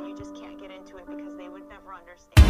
you just can't get into it because they would never understand.